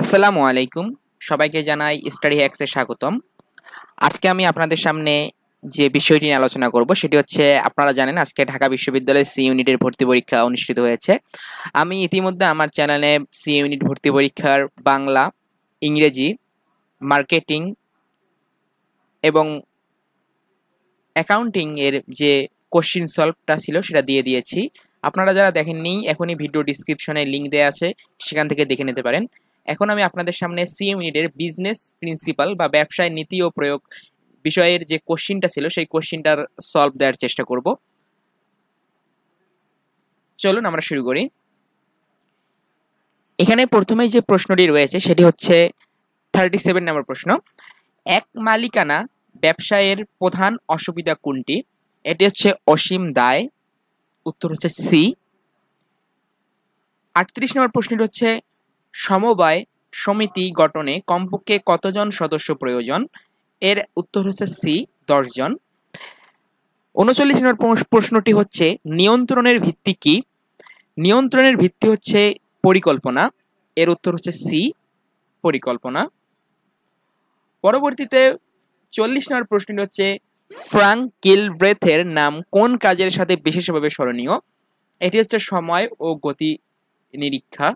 আসসালামু আলাইকুম। সবাইকে জানাই স্টাডি হ্যাক্সে স্বাগতম। আজকে আমি আপনাদের সামনে যে বিষয়টি নিয়ে আলোচনা করব, সেটি হচ্ছে আপনারা জানেন আজকে ঢাকা বিশ্ববিদ্যালয়ের সি ইউনিটের ভর্তি পরীক্ষা অনুষ্ঠিত হয়েছে। আমি ইতিমধ্যে আমার চ্যানেলে সি ইউনিট ভর্তি পরীক্ষার বাংলা, ইংরেজি, মার্কেটিং এবং অ্যাকাউন্টিং এর যে কোশ্চিন সলভটা ছিল সেটা দিয়ে দিয়েছি। আপনারা যারা দেখেননি, এখনই ভিডিও ডিসক্রিপশনে লিঙ্ক দেওয়া আছে, সেখান থেকে দেখে নিতে পারেন। এখন আমি আপনাদের সামনে সি ইউনিটের বিজনেস প্রিন্সিপাল বা ব্যবসায় নীতি ও প্রয়োগ বিষয়ের যে কোশ্চিনটা ছিল, সেই কোশ্চিনটার সলভ দেওয়ার চেষ্টা করব। চলুন আমরা শুরু করি। এখানে প্রথমেই যে প্রশ্নটি রয়েছে, সেটি হচ্ছে থার্টি সেভেন নম্বর প্রশ্ন। এক মালিকানা ব্যবসায়ের প্রধান অসুবিধা কোনটি? এটি হচ্ছে অসীম দায়। উত্তর হচ্ছে সি আটত্রিশ নম্বর প্রশ্নটি হচ্ছে সমবায় সমিতি গঠনে কমপক্ষে কতজন সদস্য প্রয়োজন? এর উত্তর হচ্ছে সি, দশজন। উনচল্লিশ নম্বর প্রশ্নটি হচ্ছে, নিয়ন্ত্রণের ভিত্তি কি? নিয়ন্ত্রণের ভিত্তি হচ্ছে পরিকল্পনা। এর উত্তর হচ্ছে সি, পরিকল্পনা। পরবর্তীতে চল্লিশ নম্বর প্রশ্নটি হচ্ছে, ফ্রাঙ্ক কিলব্রেথের নাম কোন কাজের সাথে বিশেষভাবে স্মরণীয়? এটি হচ্ছে সময় ও গতি নিরীক্ষা।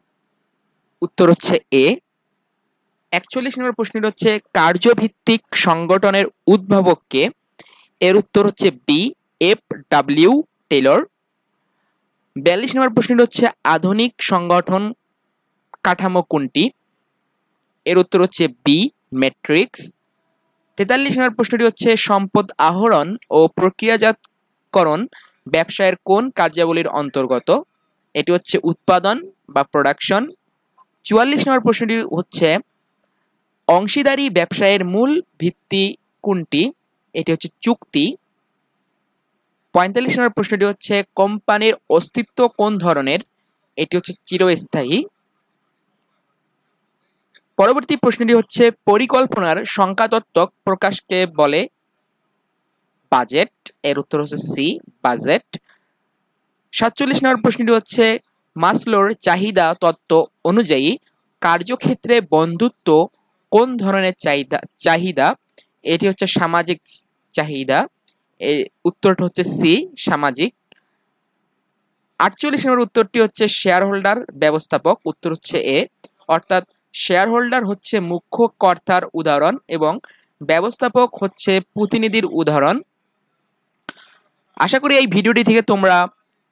উত্তর হচ্ছে এ। একচল্লিশ নম্বর প্রশ্নটি হচ্ছে, কার্যভিত্তিক সংগঠনের উদ্ভাবককে এর উত্তর হচ্ছে বি, এফ ডাব্লিউ টেলর। বিয়াল্লিশ নম্বর প্রশ্নটি হচ্ছে, আধুনিক সংগঠন কাঠামো কোনটি? এর উত্তর হচ্ছে বি, ম্যাট্রিক্স। তেতাল্লিশ নম্বর প্রশ্নটি হচ্ছে, সম্পদ আহরণ ও প্রক্রিয়াজাতকরণ ব্যবসায়ের কোন কার্যাবলীর অন্তর্গত? এটি হচ্ছে উৎপাদন বা প্রোডাকশন চুয়াল্লিশ নম্বর প্রশ্নটি হচ্ছে, অংশীদারি ব্যবসায়ের মূল ভিত্তি কোনটি? এটি হচ্ছে চুক্তি। পঁয়তাল্লিশ নম্বর প্রশ্নটি হচ্ছে, কোম্পানির অস্তিত্ব কোন ধরনের? এটি হচ্ছে চিরস্থায়ী। পরবর্তী প্রশ্নটি হচ্ছে, পরিকল্পনার সংখ্যাতত্ত্বক প্রকাশকে বলে? বাজেট, এর উত্তর হচ্ছে সি, বাজেট। সাতচল্লিশ নম্বর প্রশ্নটি হচ্ছে মাসলোর চাহিদা তত্ত্ব অনুযায়ী কার্যক্ষেত্রে বন্ধুত্ব কোন ধরনের চাহিদা চাহিদা? এটি হচ্ছে সামাজিক চাহিদা। এর উত্তরটা হচ্ছে সি সামাজিক। আটচল্লিশ নম্বর উত্তরটি হচ্ছে শেয়ার হোল্ডার ব্যবস্থাপক। উত্তর হচ্ছে এ অর্থাৎ শেয়ার হোল্ডার হচ্ছে মুখ্য কর্তার উদাহরণ এবং ব্যবস্থাপক হচ্ছে প্রতিনিধির উদাহরণ। আশা করি এই ভিডিওটি থেকে তোমরা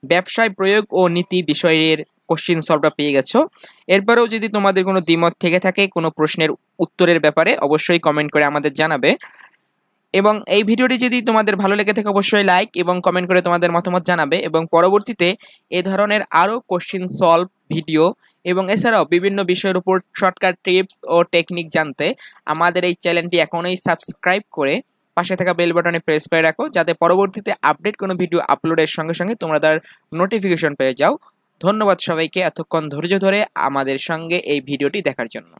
ব্যবসায় প্রয়োগ ও নীতি বিষয়ের কোশ্চিন সলভটা পেয়ে গেছো। এরপরেও যদি তোমাদের কোনো দ্বিমত থেকে থাকে, কোনো প্রশ্নের উত্তরের ব্যাপারে অবশ্যই কমেন্ট করে আমাদের জানাবে। এবং এই ভিডিওটি যদি তোমাদের ভালো লেগে থাকে, অবশ্যই লাইক এবং কমেন্ট করে তোমাদের মতামত জানাবে এবং পরবর্তীতে এ ধরনের আরও কোশ্চিন সলভ ভিডিও এবং এছাড়াও বিভিন্ন বিষয়ের উপর শর্টকাট টিপস ও টেকনিক জানতে আমাদের এই চ্যানেলটি এখনই সাবস্ক্রাইব করে পাশে থাকা বেল বাটনে প্রেস করে রাখো, যাতে পরবর্তীতে আপডেট কোনো ভিডিও আপলোডের সঙ্গে সঙ্গে তোমরা তার নোটিফিকেশন পেয়ে যাও। ধন্যবাদ সবাইকে, এতক্ষণ ধৈর্য ধরে আমাদের সঙ্গে এই ভিডিওটি দেখার জন্য।